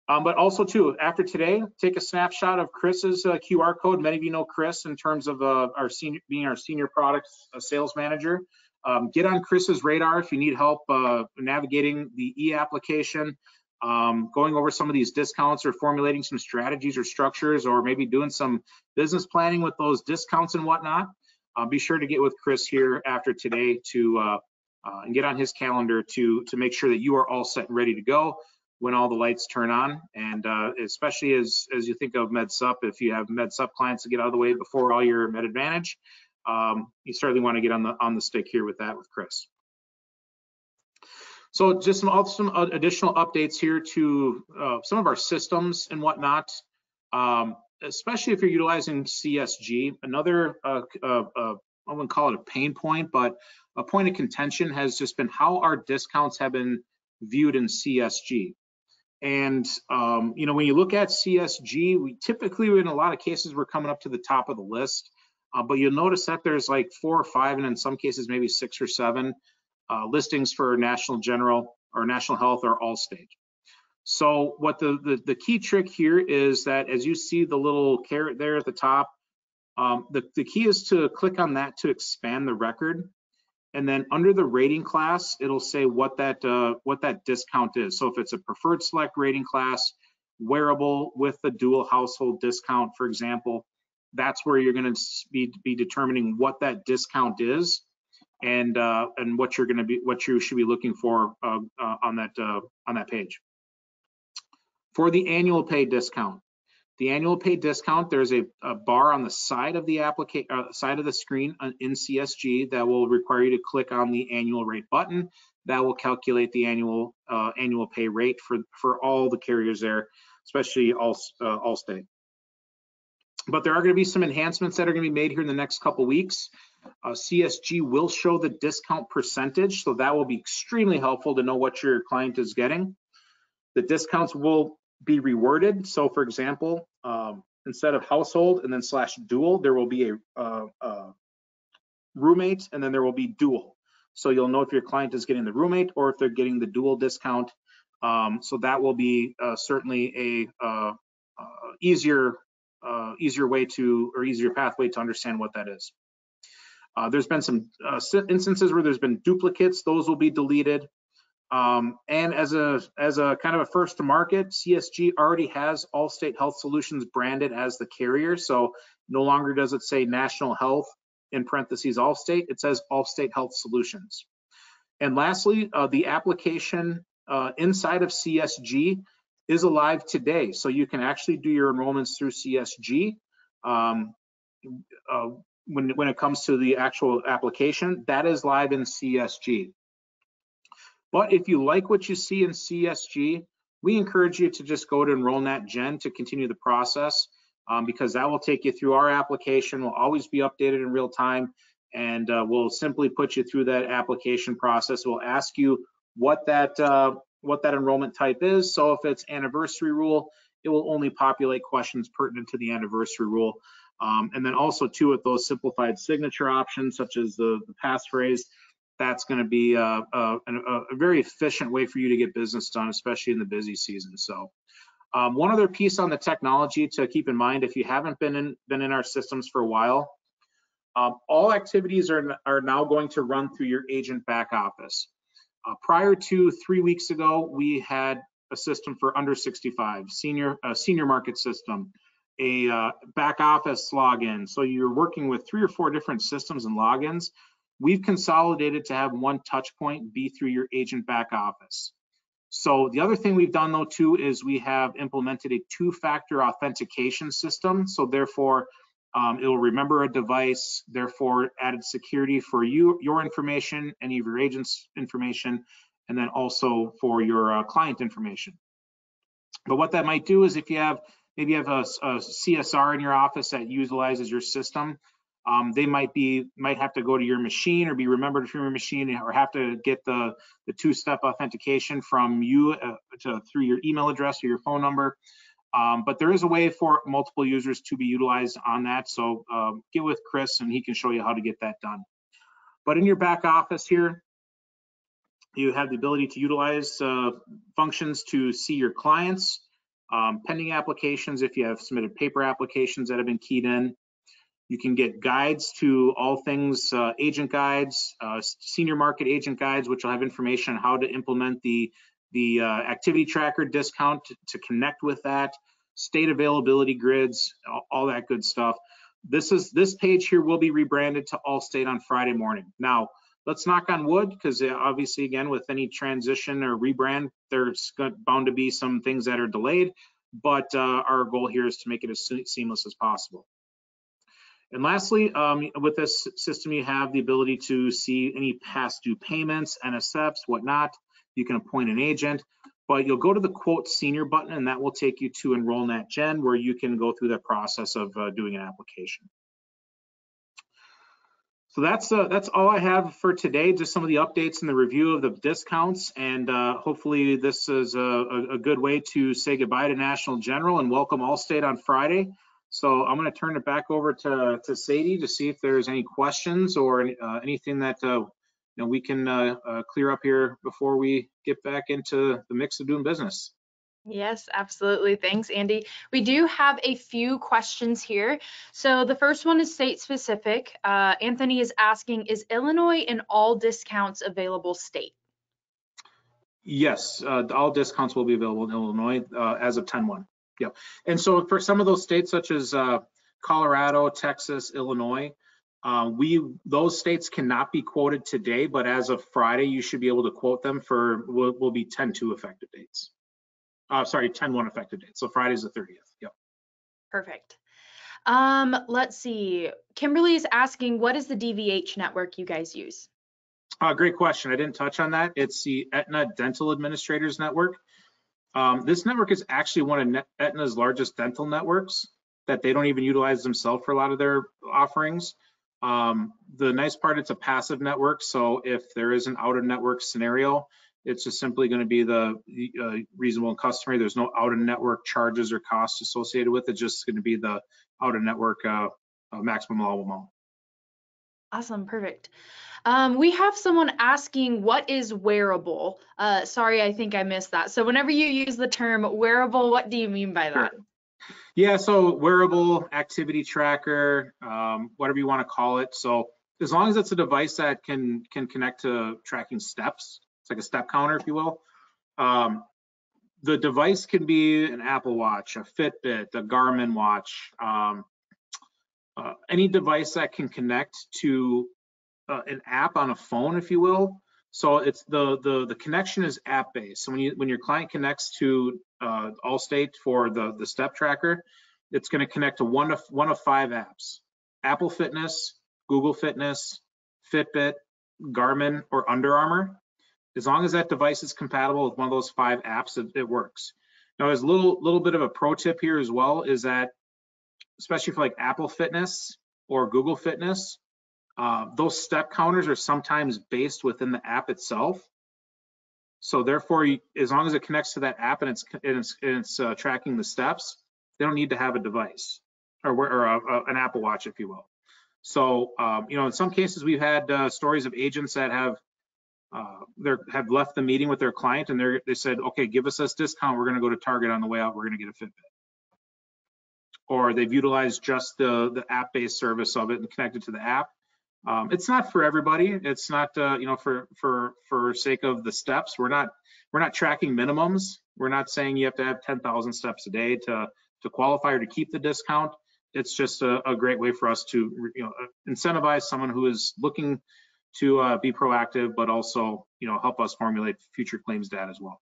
[SPEAKER 2] Um, but also too, after today, take a snapshot of Chris's uh, QR code. Many of you know Chris in terms of uh, our senior, being our senior product uh, sales manager. Um, get on Chris's radar if you need help uh, navigating the e-application, um, going over some of these discounts or formulating some strategies or structures, or maybe doing some business planning with those discounts and whatnot. Uh, be sure to get with Chris here after today to uh, and get on his calendar to to make sure that you are all set and ready to go when all the lights turn on. And uh, especially as, as you think of MedSup, if you have MedSup clients to get out of the way before all your Med Advantage, um, you certainly want to get on the on the stick here with that with Chris. So just some, some additional updates here to uh, some of our systems and whatnot, um, especially if you're utilizing CSG. Another, uh, uh, uh, I wouldn't call it a pain point, but a point of contention has just been how our discounts have been viewed in CSG. And um, you know, when you look at CSG, we typically, in a lot of cases, we're coming up to the top of the list. Uh, but you'll notice that there's like four or five, and in some cases maybe six or seven uh, listings for National General or National Health or Allstate. So what the, the, the key trick here is that as you see the little caret there at the top, um, the, the key is to click on that to expand the record. And then under the rating class, it'll say what that uh, what that discount is. So if it's a preferred select rating class, wearable with the dual household discount, for example, that's where you're going to be be determining what that discount is, and uh, and what you're going to be what you should be looking for uh, uh on that uh, on that page. For the annual pay discount, the annual pay discount, there's a, a bar on the side of the application uh, side of the screen in CSG that will require you to click on the annual rate button. That will calculate the annual uh, annual pay rate for for all the carriers there, especially all uh, Allstate. But there are going to be some enhancements that are going to be made here in the next couple weeks. Uh, CSG will show the discount percentage, so that will be extremely helpful to know what your client is getting. The discounts will be reworded. So for example, um, instead of household and then slash dual, there will be a uh, uh, roommate and then there will be dual. So you'll know if your client is getting the roommate or if they're getting the dual discount. Um, so that will be uh, certainly a uh, uh, easier uh, easier way to or easier pathway to understand what that is. there's been some instances where there's been duplicates; those will be deleted. Um, and as a as a kind of a first to market, CSG already has Allstate Health Solutions branded as the carrier. So no longer does it say National Health in parentheses Allstate, it says Allstate Health Solutions. And lastly, uh, the application uh, inside of CSG is alive today. So you can actually do your enrollments through CSG. Um, uh, when, when it comes to the actual application, that is live in CSG. But if you like what you see in CSG, we encourage you to just go to Enroll NatGen to continue the process um, because that will take you through our application. will always be updated in real time and uh, we'll simply put you through that application process. We'll ask you what that uh, what that enrollment type is. So if it's anniversary rule, it will only populate questions pertinent to the anniversary rule. Um, and then also too with those simplified signature options such as the, the passphrase, that's going to be a, a, a, very efficient way for you to get business done, especially in the busy season. So um, one other piece on the technology to keep in mind, if you haven't been in, been in our systems for a while, Um, all activities are, are now going to run through your agent back office. Uh, prior to three weeks ago, we had a system for under 65, senior uh, senior market system, a uh, back office login. So you're working with three or four different systems and logins. We've consolidated to have one touch point be through your agent back office. So the other thing we've done though too is we have implemented a two-factor authentication system. So therefore, um, it will remember a device, therefore added security for you, your information, any of your agents' information, and then also for your uh, client information. But what that might do is if you have, maybe you have a, a CSR in your office that utilizes your system, um, they might be might have to go to your machine or be remembered from your machine or have to get the the two-step authentication from you uh, to, through your email address or your phone number. Um, but there is a way for multiple users to be utilized on that. So um, get with Chris and he can show you how to get that done. But in your back office here, you have the ability to utilize uh, functions to see your clients, um, pending applications if you have submitted paper applications that have been keyed in, you can get guides to all things uh, agent guides, uh, senior market agent guides, which will have information on how to implement the, the uh, activity tracker discount to, to, connect with that, state availability grids, all, all, that good stuff. This is this page here will be rebranded to Allstate on Friday morning. Now, let's knock on wood because uh, obviously, again, with any transition or rebrand, there's bound to be some things that are delayed. But uh, our goal here is to make it as seamless as possible. And lastly, um, with this system, you have the ability to see any past due payments, NSFs, whatnot. You can appoint an agent, but you'll go to the quote senior button and that will take you to Enroll NatGen where you can go through the process of uh, doing an application. So that's uh, that's all I have for today. Just some of the updates and the review of the discounts, and uh, hopefully this is a, a, good way to say goodbye to National General and welcome Allstate on Friday. So I'm going to turn it back over to, to Sadie to see if there's any questions or uh, anything that uh, you know, we can uh, uh, clear up here before we get back into the mix of doing business.
[SPEAKER 1] Yes, absolutely. Thanks, Andy. We do have a few questions here. So the first one is state specific. Uh, Anthony is asking, is Illinois an all discounts available state?
[SPEAKER 2] Yes, uh, all discounts will be available in Illinois uh, as of 10-1. Yeah, and so for some of those states such as uh, Colorado, Texas, Illinois, uh, we those states cannot be quoted today, but as of Friday, you should be able to quote them for will, will be 10-2 effective dates. Uh, sorry, 10-1 effective dates. So Friday's the 30th. Yep.
[SPEAKER 1] Perfect. Um, let's see. Kimberly is asking, what is the DVH network you guys use?
[SPEAKER 2] Uh, great question. I didn't touch on that. It's the Aetna Dental Administrators Network. Um, this network is actually one of Aetna's largest dental networks that they don't even utilize themselves for a lot of their offerings. Um, the nice part, it's a passive network. So if there is an out of network scenario, it's just simply going to be the uh, reasonable and customary. There's no out of network charges or costs associated with it. It's just going to be the out of network uh, uh, maximum allowable amount.
[SPEAKER 1] Awesome, perfect. Um, we have someone asking what is wearable. Uh, sorry, I think I missed that. So whenever you use the term wearable, what do you mean by that? Sure.
[SPEAKER 2] Yeah, so wearable activity tracker, um, whatever you want to call it. So as long as it's a device that can can connect to tracking steps, it's like a step counter, if you will. Um, the device can be an Apple Watch, a Fitbit, a Garmin watch, um, uh, any device that can connect to uh, an app on a phone, if you will. So it's the the the connection is app based. So when you when your client connects to uh, Allstate for the the step tracker, it's going to connect to one of one of five apps: Apple Fitness, Google Fitness, Fitbit, Garmin, or Under Armour. As long as that device is compatible with one of those five apps, it, it works. Now, there's a little little bit of a pro tip here as well is that, especially for like Apple Fitness or Google Fitness, uh, those step counters are sometimes based within the app itself. So therefore, as long as it connects to that app and it's, and it's, and it's uh, tracking the steps, they don't need to have a device or, or a, a, an Apple Watch, if you will. So, um, you know, in some cases, we've had uh, stories of agents that have uh, have left the meeting with their client and they they said, okay, give us this discount. We're going to go to Target on the way out. We're going to get a Fitbit. Or they've utilized just the, the app-based service of it and connected to the app. Um, it's not for everybody. It's not, uh, you know, for, for, for sake of the steps. We're not, we're not tracking minimums. We're not saying you have to have 10,000 steps a day to, to qualify or to keep the discount. It's just a, a great way for us to, you know, incentivize someone who is looking to uh, be proactive, but also, you know, help us formulate future claims data as well.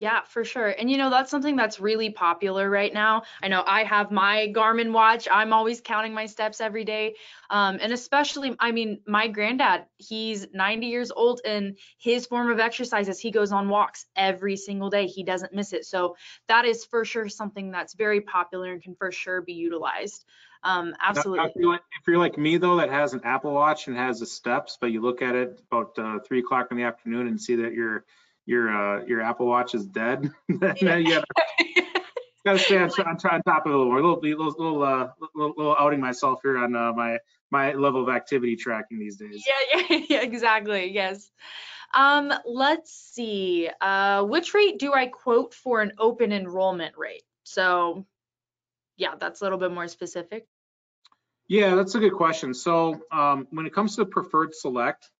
[SPEAKER 1] Yeah, for sure. And you know, that's something that's really popular right now. I know I have my Garmin watch. I'm always counting my steps every day. Um, and especially, I mean, my granddad, he's 90 years old and his form of exercise is he goes on walks every single day. He doesn't miss it. So that is for sure something that's very popular and can for sure be utilized. Um, absolutely.
[SPEAKER 2] If you're, like, if you're like me though, that has an Apple Watch and has the steps, but you look at it about uh, three o'clock in the afternoon and see that you're your uh, your Apple Watch is dead, then yeah. you gotta, gotta stay on, on, on, top of it a little more. A little, little, little, uh, little, little outing myself here on uh, my my level of activity tracking these days.
[SPEAKER 1] Yeah, yeah, yeah, exactly. Yes. Um, let's see. Uh, which rate do I quote for an open enrollment rate? So, yeah, that's a little bit more specific.
[SPEAKER 2] Yeah, that's a good question. So, um, when it comes to preferred select,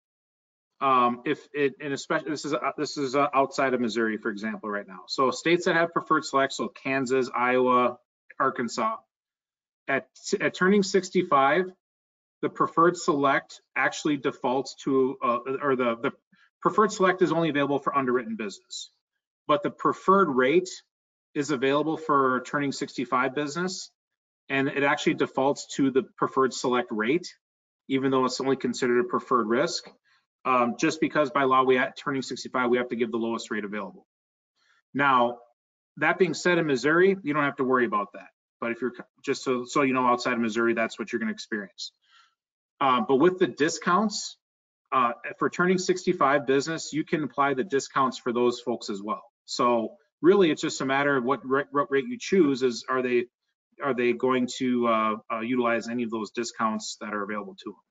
[SPEAKER 2] um, if it, and especially this is uh, this is uh, outside of Missouri, for example, right now. So states that have preferred select, so Kansas, Iowa, Arkansas, at at turning 65, the preferred select actually defaults to, uh, or the the preferred select is only available for underwritten business, but the preferred rate is available for turning 65 business, and it actually defaults to the preferred select rate, even though it's only considered a preferred risk um, just because by law we at turning 65 we have to give the lowest rate available. Now, that being said, in Missouri, you don't have to worry about that. But if you're just so so you know, outside of Missouri, that's what you're going to experience. Uh, but with the discounts uh, for turning 65 business, you can apply the discounts for those folks as well. So really, it's just a matter of what, what rate you choose. Is are they are they going to uh, uh utilize any of those discounts that are available to them?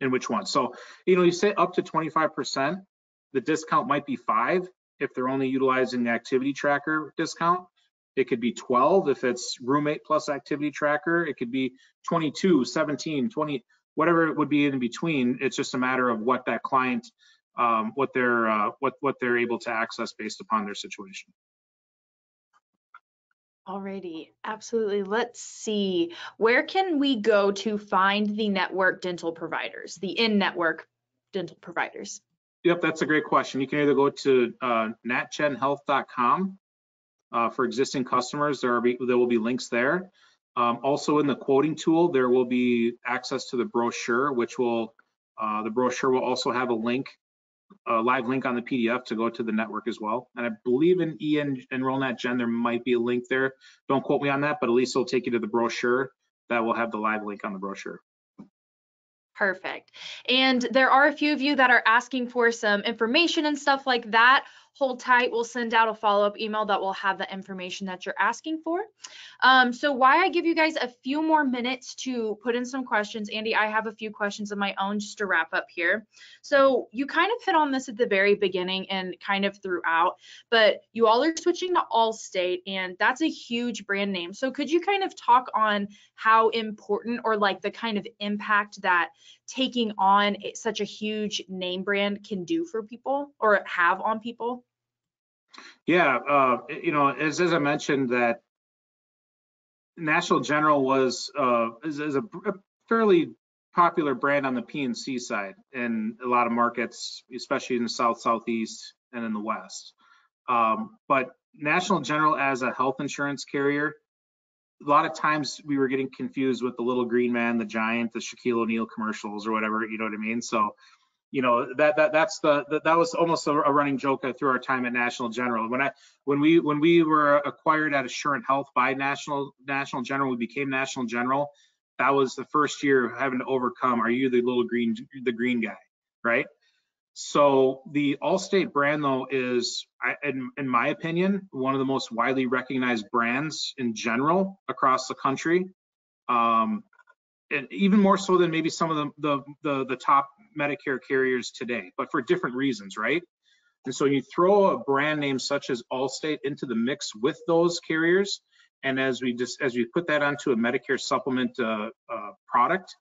[SPEAKER 2] And which one. So, you know, you say up to 25%, the discount might be five if they're only utilizing the activity tracker discount. It could be 12 if it's roommate plus activity tracker. It could be 22, 17, 20, whatever it would be in between. It's just a matter of what that client, um, what they're uh, what what they're able to access based upon their situation.
[SPEAKER 1] Alrighty, absolutely. Let's see. Where can we go to find the network dental providers, the in-network dental providers?
[SPEAKER 2] Yep, that's a great question. You can either go to uh, natgenhealth.com uh, for existing customers. There, are, there will be links there. Um, also in the quoting tool, there will be access to the brochure, which will, uh, the brochure will also have a link a live link on the PDF to go to the network as well. And I believe in EN Enroll NatGen, there might be a link there. Don't quote me on that, but at least it'll take you to the brochure that will have the live link on the brochure.
[SPEAKER 1] Perfect. And there are a few of you that are asking for some information and stuff like that hold tight. We'll send out a follow-up email that will have the information that you're asking for. Um, so why I give you guys a few more minutes to put in some questions. Andy, I have a few questions of my own just to wrap up here. So you kind of hit on this at the very beginning and kind of throughout, but you all are switching to Allstate and that's a huge brand name. So could you kind of talk on how important or like the kind of impact that taking on such a huge name brand can do for people or have on people?
[SPEAKER 2] Yeah, uh, you know, as, as I mentioned that National General was uh, is, is a, a, fairly popular brand on the P&C side in a lot of markets, especially in the South, Southeast, and in the West. Um, but National General as a health insurance carrier, a lot of times we were getting confused with the little green man, the giant, the Shaquille O'Neal commercials or whatever, you know what I mean? So you know that that that's the that, that was almost a, a, running joke through our time at National General. When I when we when we were acquired at Assurant Health by National National General, we became National General. That was the first year having to overcome. Are you the little green the green guy, right? So the Allstate brand though is, in, in my opinion, one of the most widely recognized brands in general across the country. Um, and even more so than maybe some of the, the, the, the top Medicare carriers today, but for different reasons, right? And so you throw a brand name such as Allstate into the mix with those carriers, And as we just, as we put that onto a Medicare supplement uh, uh, product,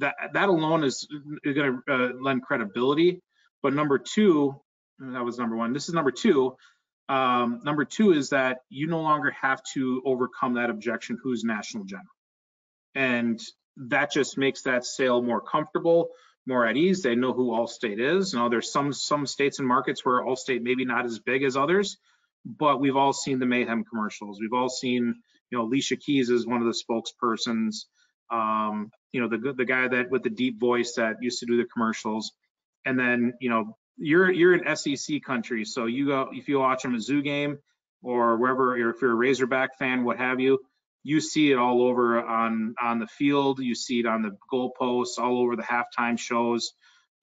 [SPEAKER 2] that, that alone is, going to uh, lend credibility. But number two, that was number one. This is number two. Um, number two is that you no longer have to overcome that objection, who's National General. And that just makes that sale more comfortable, more at ease. They know who Allstate is. Now there's some some states and markets where Allstate maybe not as big as others, but we've all seen the mayhem commercials. We've all seen, you know, Alicia Keys is one of the spokespersons. Um, you know, the the guy that with the deep voice that used to do the commercials. And then, you know, you're you're an SEC country, so you go if you watch a Mizzou game or wherever, or if you're a Razorback fan, what have you, you see it all over on on the field. You see it on the goalposts, all over the halftime shows.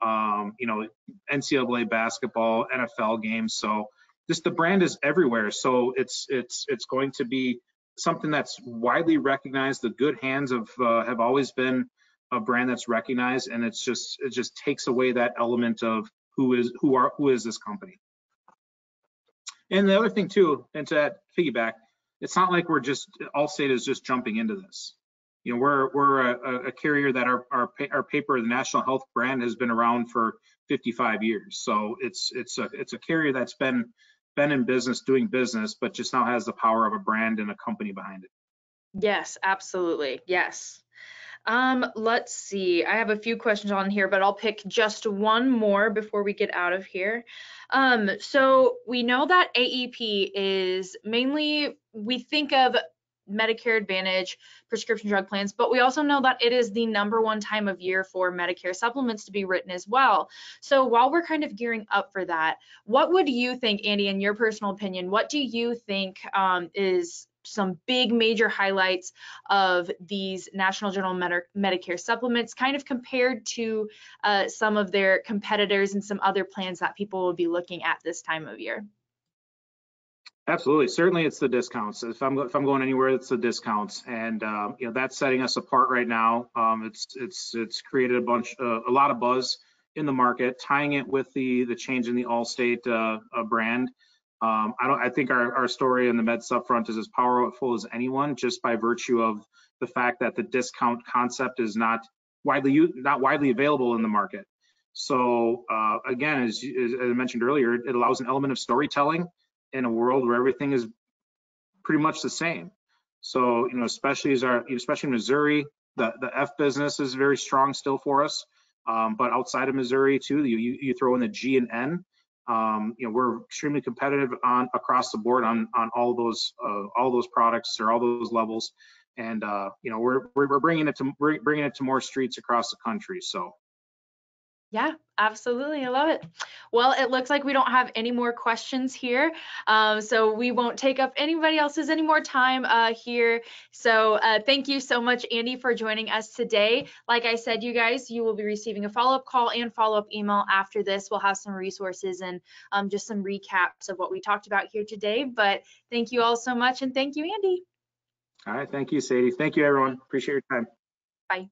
[SPEAKER 2] Um, you know, NCAA basketball, NFL games. So just the brand is everywhere. So it's it's it's going to be something that's widely recognized. The good hands of uh, have always been a brand that's recognized, and it's just it just takes away that element of who is who are who is this company. And the other thing too, and to that piggyback, it's not like we're just Allstate is just jumping into this. You know, we're we're a, a carrier that our, our our paper, the National Health brand, has been around for 55 years. So it's it's a it's a carrier that's been been in business doing business, but just now has the power of a brand and a company behind it.
[SPEAKER 1] Yes, absolutely. Yes. Um, let's see. I have a few questions on here, but I'll pick just one more before we get out of here. Um, so we know that AEP is mainly, we think of Medicare Advantage prescription drug plans, but we also know that it is the number one time of year for Medicare supplements to be written as well. So while we're kind of gearing up for that, what would you think, Andy, in your personal opinion, what do you think um, is some big major highlights of these National General Med Medicare supplements, kind of compared to uh, some of their competitors and some other plans that people will be looking at this time of year.
[SPEAKER 2] Absolutely, certainly it's the discounts. If I'm if I'm going anywhere, it's the discounts, and um, you know that's setting us apart right now. Um, it's it's it's created a bunch, uh, a lot of buzz in the market, tying it with the the change in the Allstate uh, uh, brand. Um, I don't. I think our, our story in the med sup front is as powerful as anyone, just by virtue of the fact that the discount concept is not widely not widely available in the market. So uh, again, as, as, I mentioned earlier, it allows an element of storytelling in a world where everything is pretty much the same. So you know, especially as our especially in Missouri, the the F business is very strong still for us. Um, but outside of Missouri too, you you throw in the G and N um, you know, we're extremely competitive on across the board on on all those uh, all those products or all those levels, and uh, you know, we're we're bringing it to bringing it to more streets across the country. So
[SPEAKER 1] yeah, absolutely. I love it. Well, it looks like we don't have any more questions here. Um, so we won't take up anybody else's any more time uh, here. So uh, thank you so much, Andy, for joining us today. Like I said, you guys, you will be receiving a follow-up call and follow-up email after this. We'll have some resources and um, just some recaps of what we talked about here today. But thank you all so much. And thank you, Andy.
[SPEAKER 2] All right. Thank you, Sadie. Thank you, everyone. Appreciate your time.
[SPEAKER 1] Bye.